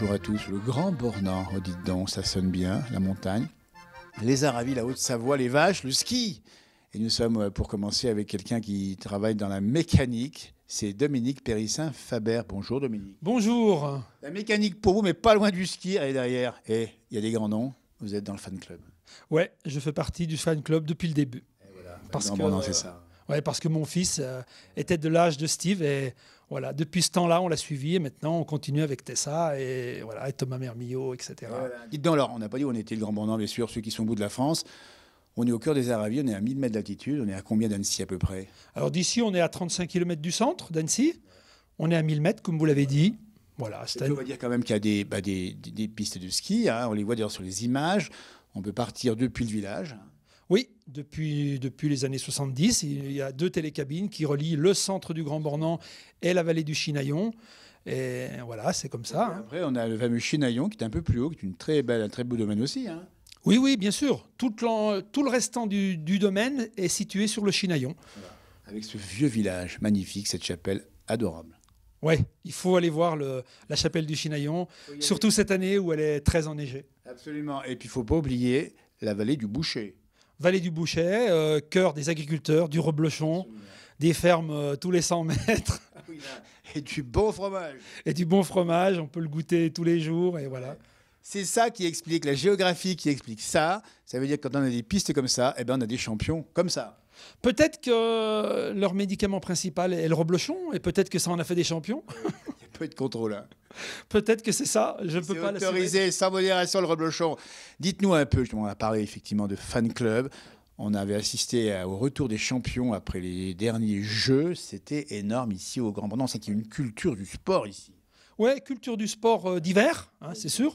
bonjour à tous. Le Grand Bornand, oh dites donc, ça sonne bien, la montagne. Les Aravis, la Haute-Savoie, les vaches, le ski. Et nous sommes euh, pour commencer avec quelqu'un qui travaille dans la mécanique. C'est Dominique Périssin Faber. Bonjour Dominique. Bonjour. La mécanique pour vous, mais pas loin du ski. Allez derrière. Et il y a des grands noms. Vous êtes dans le fan club. Ouais, je fais partie du fan club depuis le début. Et voilà. Parce que- Bornand, c'est ça. Ouais, parce que mon fils euh, était de l'âge de Steve et voilà, depuis ce temps-là, on l'a suivi et maintenant on continue avec Tessa et voilà, et Thomas Mermillot, etc. Voilà. Dites donc, alors, on n'a pas dit où on était le Grand Bornand, bien sûr, ceux qui sont au bout de la France. On est au cœur des Aravis, on est à 1000 mètres d'altitude. On est à combien d'Annecy à peu près? Alors d'ici, on est à 35 km du centre d'Annecy. On est à 1000 mètres, comme vous l'avez dit. Voilà, Et puis, on va dire quand même qu'il y a des, bah, des, des- des pistes de ski. hein. On les voit d'ailleurs sur les images. On peut partir depuis le village. Oui, depuis, depuis les années 70, il y a deux télécabines qui relient le centre du Grand Bornand et la vallée du Chinaillon. Et voilà, c'est comme ça. hein. Après, on a le fameux Chinaillon qui est un peu plus haut, qui est une très belle, un très beau domaine aussi. hein. Oui, oui, bien sûr. Tout, tout le restant du, du domaine est situé sur le Chinaillon. Avec ce vieux village magnifique, cette chapelle adorable. Oui, il faut aller voir le- la chapelle du Chinaillon, surtout cette année où elle est très enneigée. Absolument. Et puis, il faut pas oublier la vallée du Boucher. Vallée du Bouchet, euh, cœur des agriculteurs, du reblochon, des fermes euh, tous les 100 mètres Et du bon fromage. et du bon fromage. On peut le goûter tous les jours et voilà. C'est ça qui explique, la géographie qui explique ça. Ça veut dire que quand on a des pistes comme ça, eh ben, on a des champions comme ça. Peut-être que leur médicament principal est le reblochon et peut-être que ça en a fait des champions. Il y a peu de contrôle. hein. Peut-être que c'est ça. Je ne peux pas l'assurer. sans modération, le reblochon. Dites-nous un peu, on a parlé effectivement de fan club. On avait assisté au retour des champions après les derniers Jeux. C'était énorme ici au Grand Bornand. C'est qu'il y a une culture du sport ici. Ouais, culture du sport euh, d'hiver, hein, c'est sûr.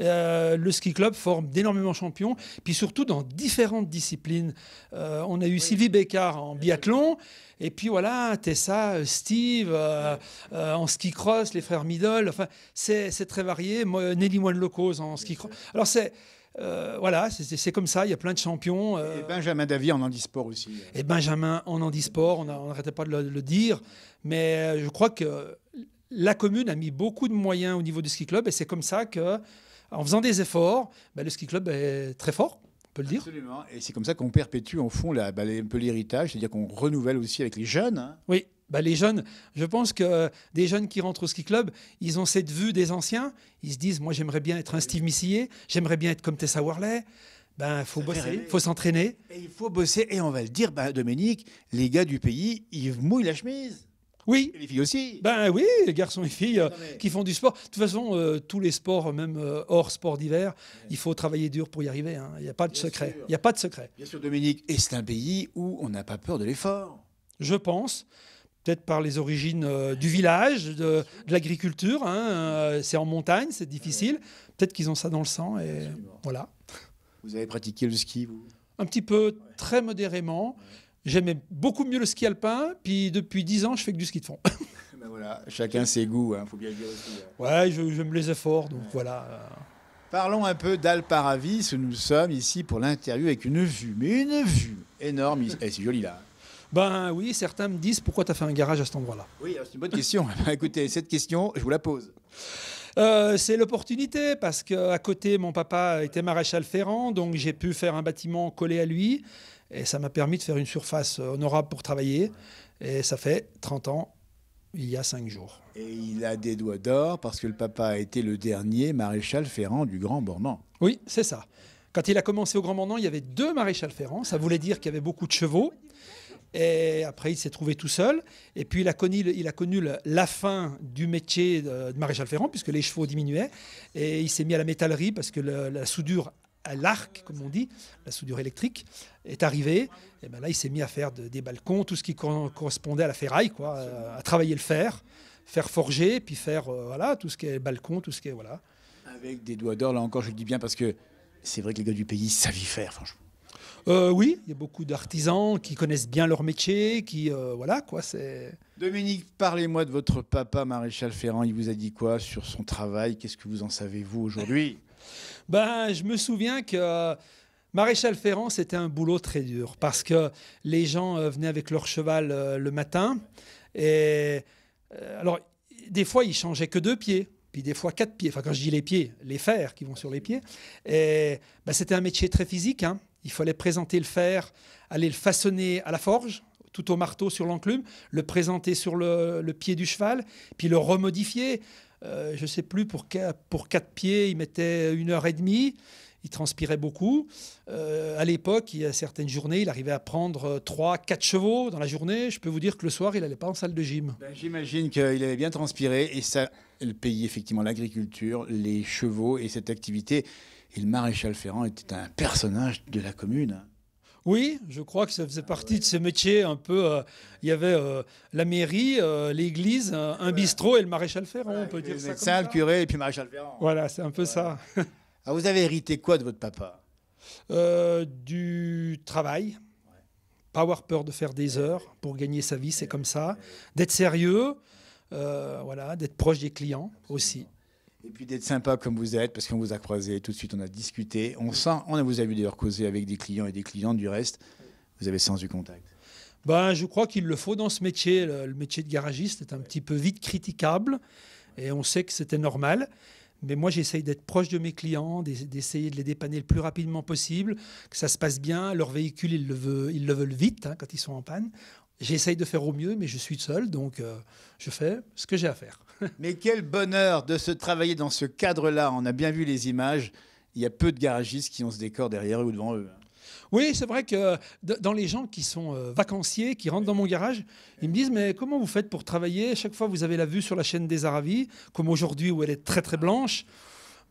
Euh, le ski club forme d'énormément de champions, puis surtout dans différentes disciplines. Euh, on a eu Sylvie Bécard en biathlon, et puis voilà, Tessa, Steve, euh, en ski cross, les frères Middle. Enfin, c'est très varié. Nelly Moine Locose en ski cross. Alors c'est euh, voilà, c'est- comme ça. Il y a plein de champions. euh, Et Benjamin Davy en handisport aussi. et Benjamin en handisport, on n'arrêtait pas de le, le dire, mais je crois que la commune a mis beaucoup de moyens au niveau du ski club et c'est comme ça que, en faisant des efforts, ben, le ski club est très fort, on peut le dire. Absolument. Et c'est comme ça qu'on perpétue, en fond, la, bah, les- un peu l'héritage, c'est-à-dire qu'on renouvelle aussi avec les jeunes. hein. Oui, ben, les jeunes, je pense que euh, des jeunes qui rentrent au ski club, ils ont cette vue des anciens, ils se disent, moi j'aimerais bien être un Steve Missillet, j'aimerais bien être comme Tessa Worley. Ben, faut Ça bosser, faut s'entraîner. Et il faut bosser. Et on va le dire, bah, Dominique, les gars du pays, ils mouillent la chemise. Oui, Et les filles aussi. Ben oui, les garçons et filles euh, Non, mais- qui font du sport. De toute façon, euh, tous les sports, même euh, hors sport d'hiver, il faut travailler dur pour y arriver. hein. Il n'y a pas de Bien secret. Il n'y a pas de secret. Bien sûr, Dominique. Et c'est un pays où on n'a pas peur de l'effort. Je pense, peut-être par les origines euh, du village, de, de l'agriculture. hein, euh, c'est en montagne, c'est difficile. Peut-être qu'ils ont ça dans le sang. Et voilà. Vous avez pratiqué le ski, vous? Un petit peu, très modérément. J'aimais beaucoup mieux le ski alpin. Puis depuis 10 ans, je fais que du ski de fond. Ben voilà, chacun ses goûts, il faut bien le dire aussi. hein. ouais, je- j'aime les efforts. Donc voilà. Parlons un peu d'Alparavis, où nous sommes ici pour l'interview avec une vue, mais une vue énorme. ici. Eh, c'est joli là. Ben oui, certains me disent pourquoi tu as fait un garage à cet endroit-là? Oui, c'est une bonne question. Ben, Écoutez, cette question, je vous la pose. Euh, c'est l'opportunité parce qu'à côté, mon papa était maréchal ferrant, donc j'ai pu faire un bâtiment collé à lui et ça m'a permis de faire une surface euh, honorable pour travailler. Et ça fait 30 ans, il y a 5 jours. Et il a des doigts d'or parce que le papa a été le dernier maréchal ferrant du Grand Bornand. Oui, c'est ça. Quand il a commencé au Grand Bornand, il y avait deux maréchals ferrants. Ça voulait dire qu'il y avait beaucoup de chevaux. Et après, il s'est trouvé tout seul. Et puis, il a connu, il a connu la fin du métier de, de maréchal ferrant, puisque les chevaux diminuaient. Et il s'est mis à la métallerie, parce que le- la soudure à l'arc, comme on dit, la soudure électrique, est arrivée. Et ben là, il s'est mis à faire de- des balcons, tout ce qui cor- correspondait à la ferraille, quoi, euh, à travailler le fer, faire forger, puis faire euh, voilà, tout ce qui est balcon, tout ce qui est. Voilà. Avec des doigts d'or, là encore, je le dis bien parce que c'est vrai que les gars du pays savent y faire, franchement. Euh, oui, il y a beaucoup d'artisans qui connaissent bien leur métier, qui euh, voilà quoi, c'est. Dominique, parlez-moi de votre papa maréchal ferrant. Il vous a dit quoi sur son travail? Qu'est-ce que vous en savez, vous, aujourd'hui? Ben, je me souviens que euh, maréchal Ferrand c'était un boulot très dur parce que les gens euh, venaient avec leur cheval euh, le matin et alors des fois ils changeaient que deux pieds. Puis des fois quatre pieds. Enfin, quand je dis les pieds, les fers qui vont sur les pieds. Et bah, c'était un métier très physique. hein. Il fallait présenter le fer, aller le façonner à la forge, tout au marteau sur l'enclume, le présenter sur le, le pied du cheval, puis le remodifier. Euh, je ne sais plus, pour, pour quatre pieds, il mettait une heure et demie. Il transpirait beaucoup. Euh, à l'époque, il y a certaines journées, il arrivait à prendre euh, trois, quatre chevaux dans la journée. Je peux vous dire que le soir, il n'allait pas en salle de gym. Ben, J'imagine qu'il avait bien transpiré et ça, pays, effectivement, l'agriculture, les chevaux et cette activité. Et le maréchal Ferrand était un personnage de la commune. Oui, je crois que ça faisait partie de ce métier un peu. euh, il y avait euh, la mairie, euh, l'église, un, un bistrot et le maréchal Ferrand, on peut Le dire ça. médecin, comme le curé et puis maréchal Ferrand. Voilà, c'est un peu ça. Ah, vous avez hérité quoi de votre papa? Du travail, pas avoir peur de faire des heures pour gagner sa vie, c'est comme ça. D'être sérieux, voilà, d'être proche des clients aussi. Et puis d'être sympa comme vous êtes, parce qu'on vous a croisé, tout de suite on a discuté. On sent, on vous a vu d'ailleurs causer avec des clients et des clientes du reste. Vous avez sens du contact. Ben, je crois qu'il le faut dans ce métier. Le, métier de garagiste est un petit peu vite critiquable et on sait que c'était normal. Mais moi, j'essaye d'être proche de mes clients, d'ess- d'essayer de les dépanner le plus rapidement possible, que ça se passe bien. Leur véhicule, ils le veulent, ils le veulent vite hein, quand ils sont en panne. J'essaye de faire au mieux, mais je suis seul, donc euh, je fais ce que j'ai à faire. Mais quel bonheur de se travailler dans ce cadre-là. On a bien vu les images. Il y a peu de garagistes qui ont ce décor derrière eux ou devant eux. Oui, c'est vrai que d- dans les gens qui sont euh, vacanciers, qui rentrent dans mon garage, ils me disent Mais comment vous faites pour travailler? Chaque fois, vous avez la vue sur la chaîne des Aravis, comme aujourd'hui où elle est très très blanche.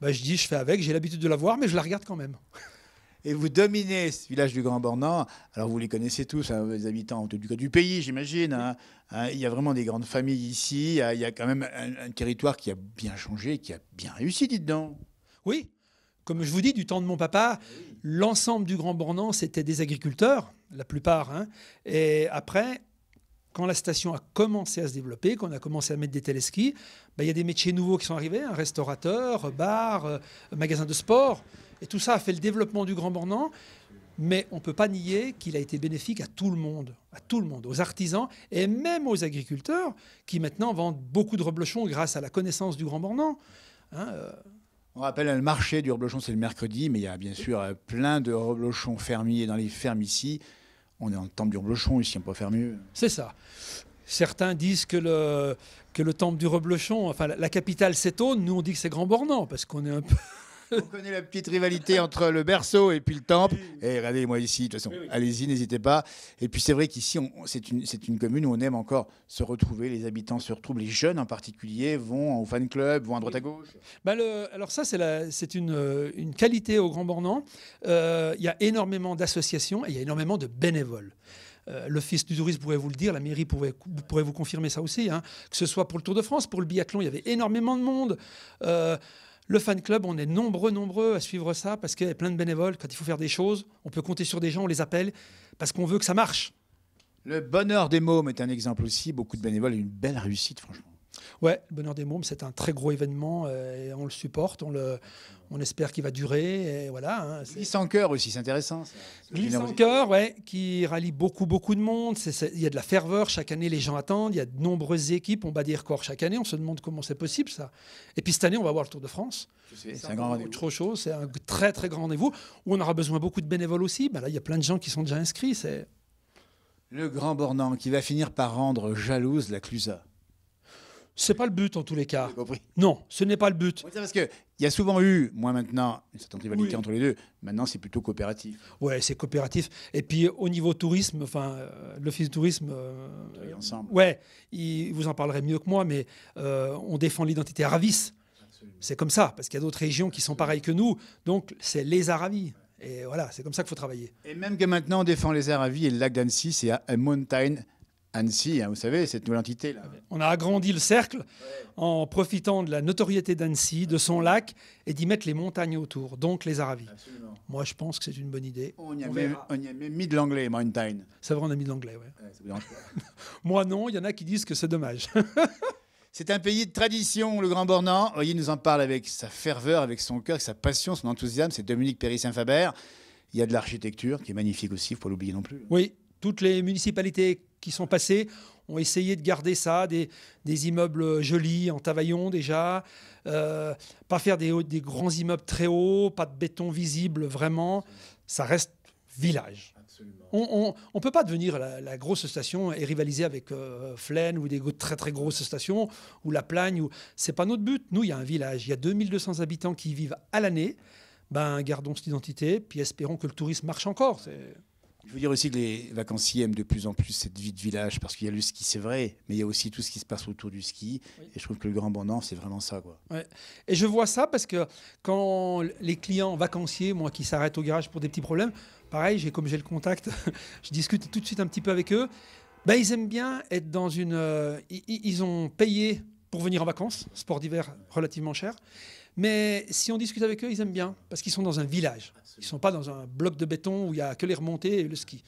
Ben, je dis Je fais avec, j'ai l'habitude de la voir, mais je la regarde quand même. Et vous dominez ce village du Grand Bornand. Alors vous les connaissez tous, hein, les habitants du, du pays, j'imagine. hein. Hein, il y a vraiment des grandes familles ici. Il y a, quand même un, territoire qui a bien changé, qui a bien réussi, dites donc. Oui, comme je vous dis, du temps de mon papa, l'ensemble du Grand Bornand, c'était des agriculteurs, la plupart. Et après, quand la station a commencé à se développer, quand on a commencé à mettre des téléskis, ben, il y a des métiers nouveaux qui sont arrivés, un restaurateur, bar, euh, magasin de sport. Et tout ça a fait le développement du Grand Bornand. Mais on ne peut pas nier qu'il a été bénéfique à tout le monde, à tout le monde, aux artisans et même aux agriculteurs qui maintenant vendent beaucoup de reblochons grâce à la connaissance du Grand Bornand. Hein, euh, On rappelle le marché du reblochon, c'est le mercredi, mais il y a bien sûr euh, plein de reblochons fermiers dans les fermes ici. On est le temple du reblochon ici, on peut faire mieux. C'est ça. Certains disent que le, que le temple du Reblochon, enfin la, capitale c'est nous on dit que c'est Grand Bornand parce qu'on est un peu. On connaît la petite rivalité entre le berceau et puis le temple. Et regardez-moi ici, de toute façon, allez-y, n'hésitez pas. Et puis c'est vrai qu'ici, c'est une, commune où on aime encore se retrouver. Les habitants se retrouvent, les jeunes en particulier vont au fan club, vont à droite à gauche. Bah, le- alors ça c'est une, euh, une qualité au Grand Bornand. Euh, Il y a énormément d'associations et il y a énormément de bénévoles. Euh, L'Office du tourisme pourrait vous le dire, la mairie pourrait, pourrait vous confirmer ça aussi, hein. que ce soit pour le Tour de France, pour le biathlon, il y avait énormément de monde. Euh, le fan club, on est nombreux, nombreux à suivre ça parce qu'il y a plein de bénévoles. Quand il faut faire des choses, on peut compter sur des gens, on les appelle parce qu'on veut que ça marche. Le bonheur des mômes est un exemple aussi. Beaucoup de bénévoles et une belle réussite, franchement. Ouais, le Bonheur des Mômes, c'est un très gros événement euh, et on le supporte, on, le, on espère qu'il va durer. Et voilà, hein, Glisse en cœur aussi, c'est intéressant. Glisse en cœur, ouais, qui rallie beaucoup, beaucoup de monde. Il y a de la ferveur. Chaque année, les gens attendent. Il y a de nombreuses équipes. On bat des records chaque année. On se demande comment c'est possible, ça. Et puis cette année, on va voir le Tour de France. C'est un grand rendez-vous. Autre chose, c'est un très, très grand rendez-vous où on aura besoin beaucoup de bénévoles aussi. Ben là, il y a plein de gens qui sont déjà inscrits. C'est Le grand bornand qui va finir par rendre jalouse la Clusa. C'est pas le but en tous les cas. Non, ce n'est pas le but. Oui, parce qu'il y a souvent eu, moi maintenant, une certaine rivalité Oui. entre les deux. Maintenant, c'est plutôt coopératif. Ouais, c'est coopératif. Et puis au niveau tourisme, enfin, euh, l'office du tourisme. euh, ensemble. Ouais, il vous en parlerait mieux que moi, mais euh, on défend l'identité aravis. C'est comme ça, parce qu'il y a d'autres régions qui sont pareilles que nous. Donc, c'est les Aravis. Et voilà, c'est comme ça qu'il faut travailler. Et même que maintenant, on défend les vie et le lac d'Annecy, c'est à Mountain Annecy, hein, vous savez, cette nouvelle entité là. On a agrandi le cercle en profitant de la notoriété d'Annecy, de son lac, et d'y mettre les montagnes autour, donc les Aravis. Moi, je pense que c'est une bonne idée. On y, a On même, verra. on y a même mis de l'anglais, Mountain. C'est vrai, on a mis de l'anglais. ouais. Ouais. Moi, non, il y en a qui disent que c'est dommage. C'est un pays de tradition, le Grand Bornand. Voyez, Il nous en parle avec sa ferveur, avec son cœur, avec sa passion, son enthousiasme. C'est Dominique Péry-Saint-Faber. Il y a de l'architecture qui est magnifique aussi, il faut pas l'oublier non plus. Oui, toutes les municipalités qui sont passées ont essayé de garder ça, des, des immeubles jolis en tavaillon déjà, euh, pas faire des, des grands immeubles très hauts, pas de béton visible vraiment. Ça reste village. On ne peut pas devenir la, la grosse station et rivaliser avec euh, Flaine ou des très très grosses stations ou La Plagne. Ou... C'est pas notre but. Nous, il y a un village, il y a 2200 habitants qui y vivent à l'année. Ben, gardons cette identité, puis espérons que le tourisme marche encore. C'est- Il faut dire aussi que les vacanciers aiment de plus en plus cette vie de village parce qu'il y a le ski, c'est vrai, mais il y a aussi tout ce qui se passe autour du ski. Oui. Et je trouve que le Grand Bornand, c'est vraiment ça. Quoi. Et je vois ça parce que quand les clients vacanciers, moi qui s'arrêtent au garage pour des petits problèmes, pareil, j'ai comme j'ai le contact, je discute tout de suite un petit peu avec eux. Ben, ils aiment bien être dans une. euh, ils ont payé pour venir en vacances, sport d'hiver relativement cher. Mais si on discute avec eux, ils aiment bien parce qu'ils sont dans un village. Ils ne sont pas dans un bloc de béton où il n'y a que les remontées et le ski.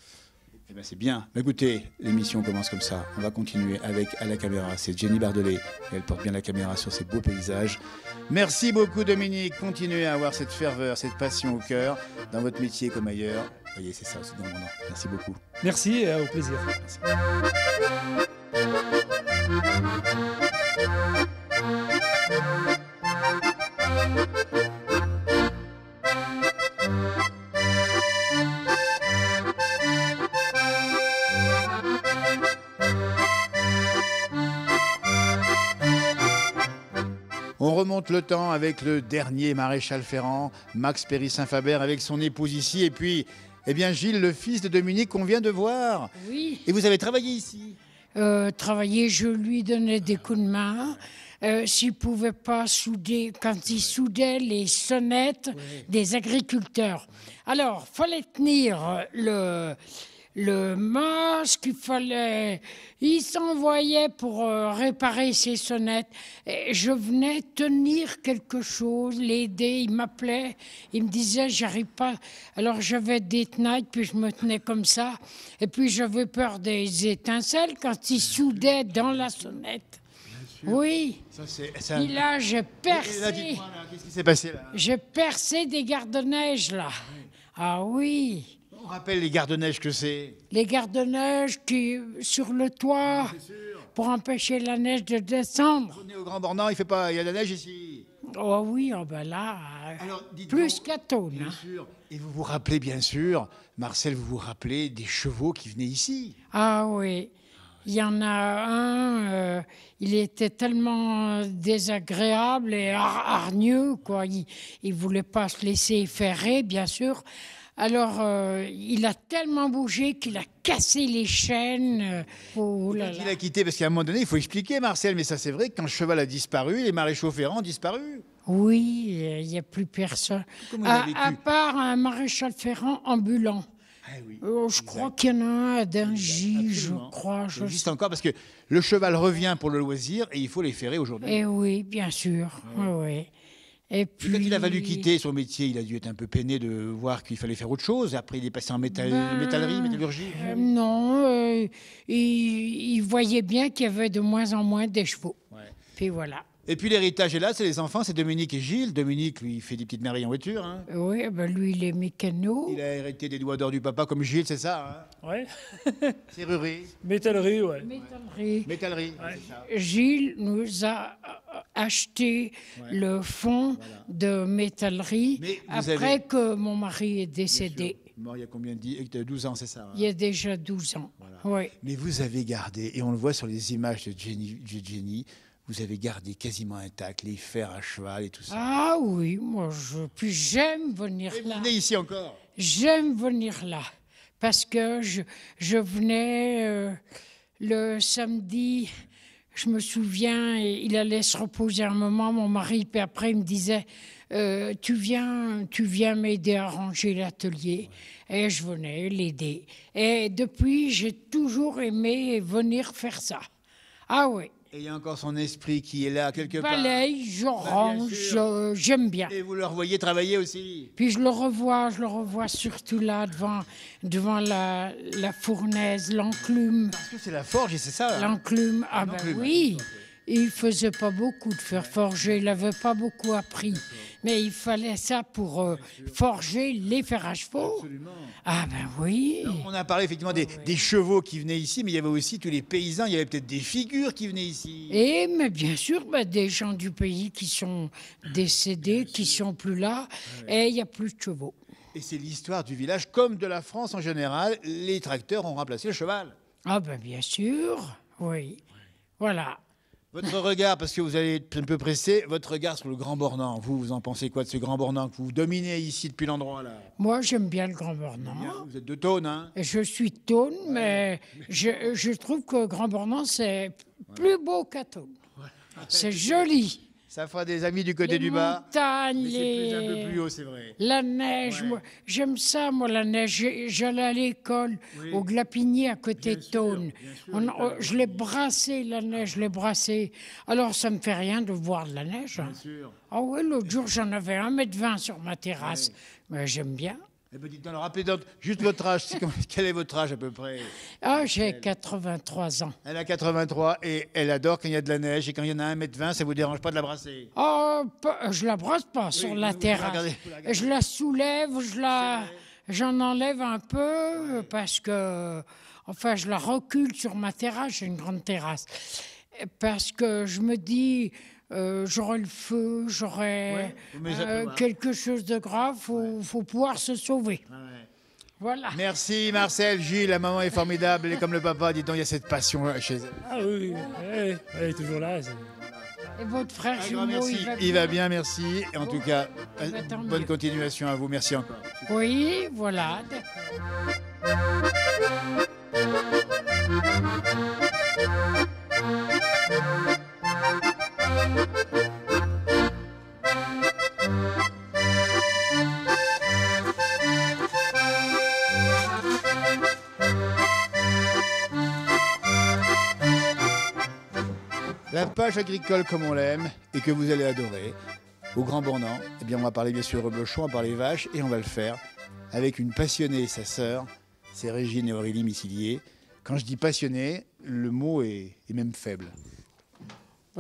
Eh ben, c'est bien. Mais écoutez, l'émission commence comme ça. On va continuer avec à la caméra. C'est Jenny Bardelet. Et elle porte bien la caméra sur ces beaux paysages. Merci beaucoup Dominique. Continuez à avoir cette ferveur, cette passion au cœur, dans votre métier comme ailleurs. Vous voyez, c'est ça aussi dans le Bornand. Merci beaucoup. Merci et au plaisir. Merci. On remonte le temps avec le dernier maréchal Ferrand, Max Péry-Saint-Faber, avec son épouse ici, et puis, eh bien, Gilles, le fils de Dominique qu'on vient de voir. Oui, Et vous avez travaillé ici euh, travailler, je lui donnais des coups de main. Euh, S'il pouvait pas souder, quand il soudait les sonnettes des agriculteurs. Alors, fallait tenir le, le masque, il fallait. Il s'envoyait pour euh, réparer ses sonnettes. Et je venais tenir quelque chose, l'aider. Il m'appelait, il me disait, j'arrive pas. Alors j'avais des tenailles, puis je me tenais comme ça. Et puis j'avais peur des étincelles quand il soudait dans la sonnette. Oui. Ça, c'est. Puis là, j'ai Et là, percé. là, qu'est-ce qui s'est passé là? J'ai percé des gardes-neiges, là. Ah oui. On rappelle les gardes-neiges que c'est. Les gardes-neiges qui, sur le toit, pour empêcher la neige de descendre. On est au Grand Bornand, il fait pas, il y a de la neige ici. Oh oui, oh ben là, Alors, plus qu'à Bien hein. sûr. Et vous vous rappelez bien sûr, Marcel, vous vous rappelez des chevaux qui venaient ici. Ah oui. Il y en a un, euh, il était tellement désagréable et har- hargneux, quoi. Il ne voulait pas se laisser ferrer, bien sûr. Alors, euh, il a tellement bougé qu'il a cassé les chaînes. euh, Oh là Il a quitté parce qu'à un moment donné, il faut expliquer, Marcel, mais ça c'est vrai que quand le cheval a disparu, les maréchaux ferrants ont disparu. Oui, euh, il n'y a plus personne. Il À, part un maréchal ferrant ambulant. Ah oui. Oh, je crois qu'il y en a un à Dingy, je crois. Je existe encore parce que le cheval revient pour le loisir et il faut les ferrer aujourd'hui. Eh oui, bien sûr. Oui. Et Et puis. quand il a fallu quitter son métier, il a dû être un peu peiné de voir qu'il fallait faire autre chose. Après, il est passé en métal- Ben, métallerie, métallurgie. Euh, non, euh, il, il voyait bien qu'il y avait de moins en moins des chevaux. Ouais. Puis voilà. Et puis l'héritage est là, c'est les enfants, c'est Dominique et Gilles. Dominique, lui, il fait des petites merveilles en voiture. hein. Oui, ben lui, il est mécano. Il a hérité des doigts d'or du papa comme Gilles, c'est ça hein Ouais, Serrurerie, métallerie, ouais. Métallerie. métallerie. Ouais. c'est ça. Gilles nous a euh, acheté le fonds de métallerie Mais après avez- que mon mari est décédé. Mort il y a combien de dix- euh, 12 ans, c'est ça hein Il y a déjà 12 ans. Oui. Mais vous avez gardé, et on le voit sur les images de Jenny, de Jenny, vous avez gardé quasiment intact les fers à cheval et tout ça. Ah oui, moi, je, puis j'aime venir et vous là. venez ici encore? J'aime venir là parce que je, je venais euh, le samedi, je me souviens, et il allait se reposer un moment, mon mari, puis après il me disait, euh, tu viens, tu viens m'aider à ranger l'atelier. Et je venais l'aider. Et depuis, j'ai toujours aimé venir faire ça. Ah oui, Et il y a encore son esprit qui est là quelque part. balaye, je range, j'aime bien. Et vous le revoyez travailler aussi. Puis je le revois, je le revois surtout là devant, devant la, la fournaise, l'enclume. Parce que c'est la forge et c'est ça. L'enclume, ah ben L'enclume, oui. Il faisait pas beaucoup de faire forger, il n'avait pas beaucoup appris. Mais il fallait ça pour euh, forger les fers à chevaux. Ah ben oui. On a parlé effectivement des, des chevaux qui venaient ici, mais il y avait aussi tous les paysans, il y avait peut-être des figures qui venaient ici. Et mais bien sûr, bah, des gens du pays qui sont décédés, qui sont plus là, et il y a plus de chevaux. Et c'est l'histoire du village, comme de la France en général, les tracteurs ont remplacé le cheval. Ah ben bien sûr, oui. Voilà. Votre regard, parce que vous allez être un peu pressé, votre regard sur le Grand Bornand, vous, vous en pensez quoi de ce Grand Bornand que vous dominez ici depuis l'endroit là? Moi, j'aime bien le Grand Bornand. Vous êtes de Tône, hein? Je suis de Tône, mais je, je trouve que Grand Bornand, c'est plus beau qu'à Tône. C'est joli. Ça fera des amis du côté Les du bas. montagnes, Mais c'est plus, un les- peu plus haut, c'est vrai. La neige, Ouais. moi, j'aime ça, moi, la neige. J'allais à l'école au Glapinier, à côté de on- je l'ai brassé, la neige, je l'ai brassé. Alors, ça me fait rien de voir de la neige. hein. sûr. Ah oui, l'autre jour, j'en avais 1m20 sur ma terrasse. Mais j'aime bien. Eh ben, dites-nous, alors, rappelez donc juste votre âge. Quel est votre âge à peu près? Ah, j'ai 83 ans. Elle a 83 et elle adore quand il y a de la neige. Et quand il y en a 1m20, ça vous dérange pas de la brasser? Oh, je la brasse pas sur la terrasse. regardez, la je la soulève, je la, j'en enlève un peu parce que, enfin, je la recule sur ma terrasse. J'ai une grande terrasse parce que je me dis. Euh, j'aurai le feu, j'aurai Ouais, euh, quelque chose de grave, faut, faut pouvoir se sauver. Voilà. Merci Marcel, Gilles, la maman est formidable, elle est comme le papa, dis donc, il y a cette passion là, chez elle. Ah oui, elle, elle est toujours là. Et votre frère Un jumeau, il va il va bien, merci. Et en tout cas, bonne continuation à vous, merci encore. Oui, voilà, d'accord. La page agricole comme on l'aime et que vous allez adorer, au Grand Bornand, eh bien on va parler bien sûr reblochon, on va parler vaches et on va le faire avec une passionnée et sa sœur, c'est Régine et Aurélie Missilier. Quand je dis passionnée, le mot est, est même faible.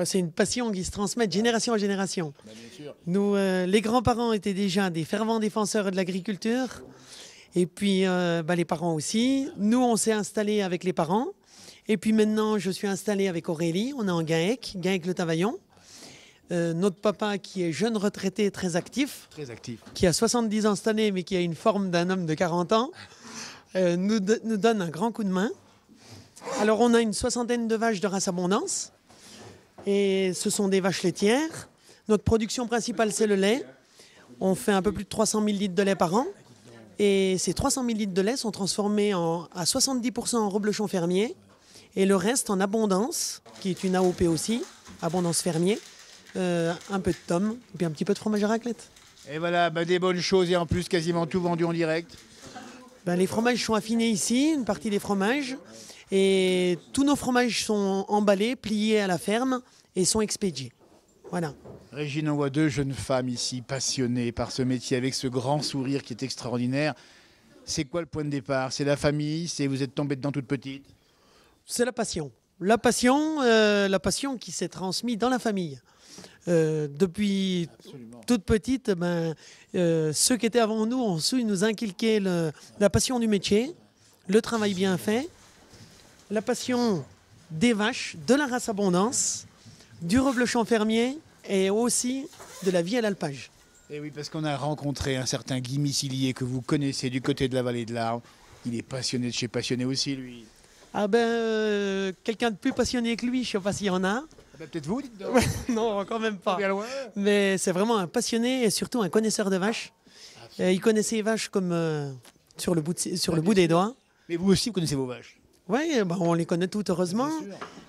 C'est une passion qui se transmet de génération en génération. Nous, euh, les grands-parents étaient déjà des fervents défenseurs de l'agriculture. Et puis, euh, bah, les parents aussi. Nous, on s'est installés avec les parents. Et puis maintenant, je suis installé avec Aurélie. On est en Gaec, Gaec-le-Tavaillon. Euh, notre papa, qui est jeune retraité, très actif, Très actif. qui a 70 ans cette année, mais qui a une forme d'un homme de 40 ans, euh, nous, nous donne un grand coup de main. Alors, on a une soixantaine de vaches de race abondance. Et ce sont des vaches laitières. Notre production principale, c'est le lait. On fait un peu plus de 300 000 litres de lait par an. Et ces 300 000 litres de lait sont transformés en, à 70% en reblochon fermier. Et le reste en abondance, qui est une AOP aussi, abondance fermier. Euh, un peu de tome, et puis un petit peu de fromage à raclette. Et voilà, bah, des bonnes choses et en plus quasiment tout vendu en direct. Ben, les fromages sont affinés ici, une partie des fromages. Et tous nos fromages sont emballés, pliés à la ferme et sont expédiés. Voilà. Régine, on voit deux jeunes femmes ici passionnées par ce métier avec ce grand sourire qui est extraordinaire. C'est quoi le point de départ? C'est la famille? C'est vous êtes tombée dedans toute petite? C'est la passion. La passion, euh, la passion qui s'est transmise dans la famille. Euh, depuis toute petite, ben, euh, ceux qui étaient avant nous ont su nous inculquer le- la passion du métier, le travail bien fait, la passion des vaches, de la race abondance, du reblochon fermier et aussi de la vie à l'alpage. Et oui, parce qu'on a rencontré un certain Guy Missilier que vous connaissez du côté de la vallée de l'Arve. Il est passionné de chez passionné aussi, lui. Ah ben, euh, quelqu'un de plus passionné que lui, je sais pas s'il y en a. Ah bah, Peut-être vous, dites donc. non, quand même pas. Bien loin. Mais c'est vraiment un passionné et surtout un connaisseur de vaches. Euh, il connaissait les vaches comme euh, sur le bout, de- sur le bout des doigts. Mais vous aussi, vous connaissez vos vaches. Oui, on les connaît toutes, heureusement.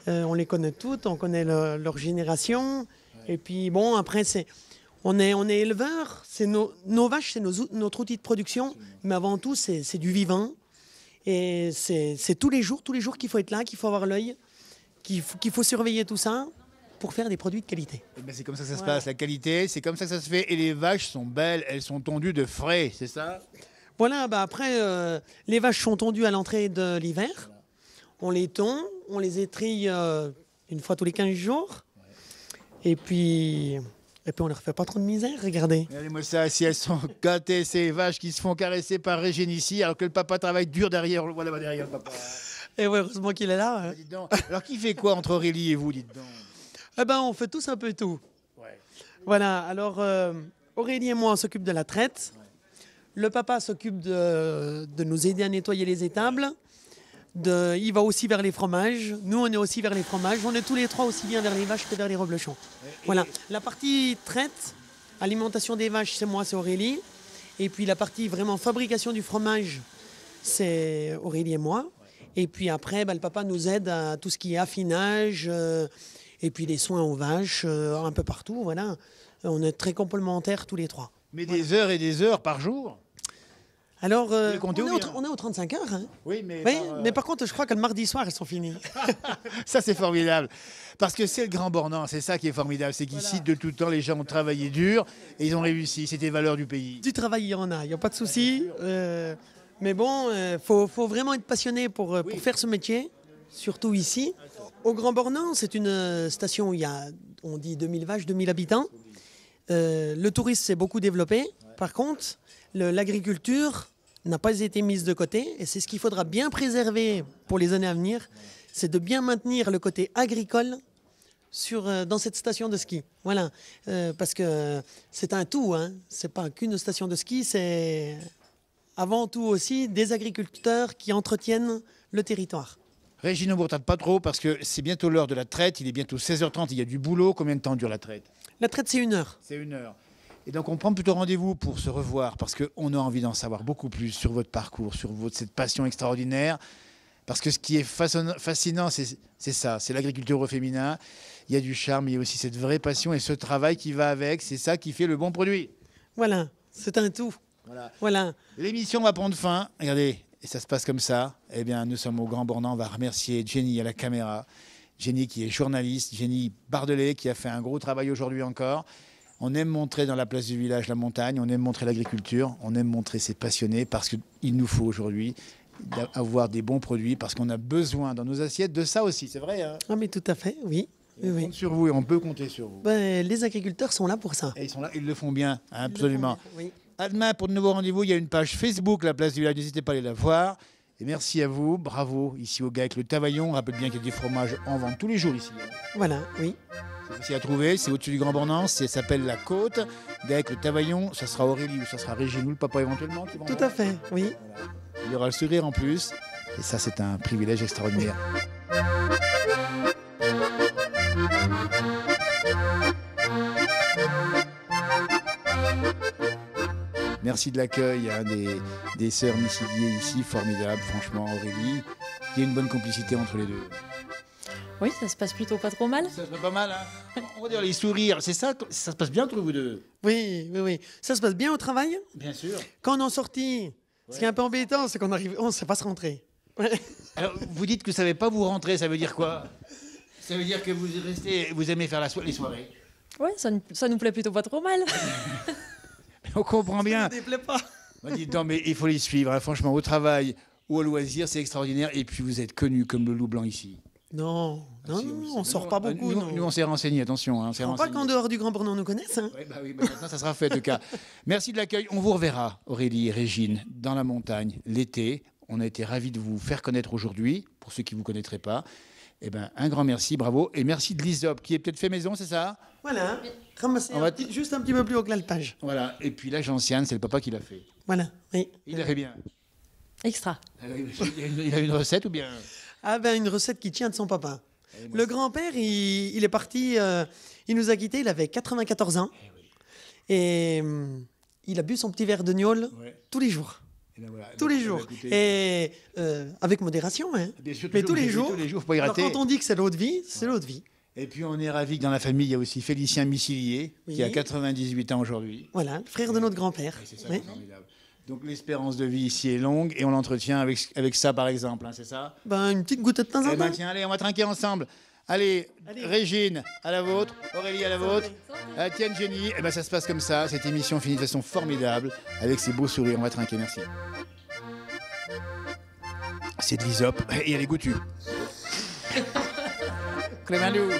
Euh, on les connaît toutes, on connaît le- leur génération. Et puis, bon, après, c'est, on est, on est éleveurs. C'est nos, nos vaches, c'est notre outil de production. Mais avant tout, c'est du vivant. Et c'est, tous les jours, tous les jours qu'il faut être là, qu'il faut avoir l'œil, qu'il faut, surveiller tout ça pour faire des produits de qualité. Eh ben, c'est comme ça que ça se passe, la qualité, c'est comme ça que ça se fait. Et les vaches sont belles, elles sont tondues de frais, c'est ça? Voilà, bah après, euh, les vaches sont tondues à l'entrée de l'hiver. On les tond, on les étrille euh, une fois tous les 15 jours. Et puis, et puis on leur fait pas trop de misère, regardez. Regardez-moi ça, si elles sont gâtées, ces vaches qui se font caresser par Régine ici, alors que le papa travaille dur derrière. Voilà, bah, derrière le papa. Et ouais, heureusement qu'il est là. hein. Dites donc. Alors, qui fait quoi entre Aurélie et vous, dites donc? Eh ben, on fait tous un peu tout. Ouais. Voilà, alors euh, Aurélie et moi, on s'occupe de la traite. Le papa s'occupe de, de nous aider à nettoyer les étables. De, il va aussi vers les fromages. Nous, on est aussi vers les fromages. On est tous les trois aussi bien vers les vaches que vers les reblochons. Voilà. La partie traite, alimentation des vaches, c'est moi, c'est Aurélie. Et puis la partie vraiment fabrication du fromage, c'est Aurélie et moi. Et puis après, bah, le papa nous aide à tout ce qui est affinage, euh, et puis les soins aux vaches, euh, un peu partout. Voilà. On est très complémentaires tous les trois. Mais des heures et des heures par jour Alors, euh, on, est au, bien tr- on est aux 35 heures. hein. Oui, mais. Oui, par, euh, mais par contre, je crois que le mardi soir, elles sont finies. Ça, c'est formidable. Parce que c'est le Grand Bornand, c'est ça qui est formidable. C'est qu'ici, de tout temps, les gens ont travaillé dur et ils ont réussi. C'était valeurs du pays. du travail, il y en a, il n'y a pas de souci. Euh, mais bon, il faut, faut vraiment être passionné pour, pour faire ce métier, surtout ici. Au Grand Bornand, c'est une station où il y a, on dit 2000 vaches, 2000 habitants. Euh, le tourisme s'est beaucoup développé. Par contre, l'agriculture n'a pas été mise de côté. Et c'est ce qu'il faudra bien préserver pour les années à venir. C'est de bien maintenir le côté agricole sur, euh, dans cette station de ski. Voilà. Euh, parce que c'est un tout. Hein. C'est pas qu'une station de ski, c'est avant tout aussi des agriculteurs qui entretiennent le territoire. Régine, on ne vous retarde pas trop parce que c'est bientôt l'heure de la traite. Il est bientôt 16h30. Il y a du boulot. Combien de temps dure la traite? La traite, c'est une heure. C'est une heure. Et donc, on prend plutôt rendez-vous pour se revoir parce qu'on a envie d'en savoir beaucoup plus sur votre parcours, sur votre, cette passion extraordinaire. Parce que ce qui est fascinant, c'est ça, c'est l'agriculture au féminin. Il y a du charme, il y a aussi cette vraie passion et ce travail qui va avec. C'est ça qui fait le bon produit. Voilà, c'est un tout. Voilà. Voilà. L'émission va prendre fin. Regardez, et ça se passe comme ça. Eh bien, nous sommes au Grand Bornand. On va remercier Jenny à la caméra. Jenny qui est journaliste, Jenny Bardelet qui a fait un gros travail aujourd'hui encore. On aime montrer dans la place du village la montagne, on aime montrer l'agriculture, on aime montrer ces passionnés parce qu'il nous faut aujourd'hui avoir des bons produits parce qu'on a besoin dans nos assiettes de ça aussi. C'est vrai. Hein Ah, mais tout à fait, oui. on oui. compte sur vous et on peut compter sur vous. Ben, les agriculteurs sont là pour ça. Et ils sont là, ils le font bien, hein, absolument. Oui. À demain pour de nouveaux rendez-vous. Il y a une page Facebook, la place du village. N'hésitez pas à aller la voir. Et merci à vous. Bravo ici au gars avec le Tavaillon. On rappelle bien qu'il y a des fromages en vente tous les jours ici. Voilà, oui. C'est à trouver. C'est au-dessus du Grand Bornand. Ça s'appelle la Côte. Avec le Tavaillon. Ça sera Aurélie ou ça sera Régine ou le papa éventuellement. qui Tout à fait, oui. Voilà. Il y aura le sourire en plus. Et ça, c'est un privilège extraordinaire. Merci de l'accueil hein, des, des sœurs Missidier ici, formidable, franchement, Aurélie. Il y a une bonne complicité entre les deux. Oui, ça se passe plutôt pas trop mal. Ça se passe pas mal, hein On va dire les sourires, c'est ça Ça se passe bien entre vous deux? Oui, oui, oui. Ça se passe bien au travail? Bien sûr. Quand on est en sortie, ce qui est un peu embêtant, c'est qu'on arrive, on ne sait pas se rentrer. Ouais. Alors, vous dites que vous savez pas vous rentrer, ça veut dire quoi? Ça veut dire que vous restez, vous aimez faire la so- les soirées. Ouais, ça, nous- ça nous plaît plutôt pas trop mal. On comprend bien. Ça ne déplaît pas. Moi, dites, non, mais il faut les suivre, hein, franchement, au travail ou au loisir, c'est extraordinaire. Et puis, vous êtes connu comme le loup blanc ici. Non, non, Si, non, on sort pas Nous, beaucoup. Nous, non. nous, on s'est renseigné, attention. Hein, on crois pas qu'en dehors du Grand Bornand, on nous connaisse. hein. Bah oui, bah maintenant, ça sera fait en tout cas. Merci de l'accueil. On vous reverra, Aurélie et Régine, dans la montagne l'été. On a été ravis de vous faire connaître aujourd'hui, pour ceux qui ne vous connaîtraient pas. Eh ben, un grand merci, bravo. Et merci de l'ISOP, qui est peut-être fait maison, c'est ça? Voilà, ramasser On un va- petit- juste un petit peu plus haut que l'alpage. Voilà. Et puis là, Gentiane, c'est le papa qui l'a fait. Voilà, oui. Il a fait bien. Extra. Ah oui, Il a une- il a une recette ou bien? Ah ben, une recette qui tient de son papa. Le grand-père, il, il est parti, euh, il nous a quittés, il avait 94 ans. Et hum, il a bu son petit verre de gnôle Ouais. tous les jours. Et voilà. Tous Donc, les jours. Et euh, avec modération, hein. Bien sûr, Mais tous les jours. tous les jours, faut pas y Alors, quand on dit que c'est l'eau de vie, c'est l'eau de vie. Et puis on est ravis que dans la famille, il y a aussi Félicien Missilier, Oui. qui a 98 ans aujourd'hui. Voilà, le frère de notre grand-père. C'est ça Oui. formidable. Donc l'espérance de vie ici est longue et on l'entretient avec, avec ça par exemple, hein, c'est ça? Ben, une petite goutte de temps en Eh ben temps. tiens, allez, on va trinquer ensemble. Allez, Allez. Régine, à la vôtre, Aurélie à la vôtre, à Tienne Jenny. Et ben ça se passe comme ça. Cette émission finit de façon formidable avec ces beaux sourires. On va trinquer, merci. C'est de l'isop et elle est goûtue. Clément Lou.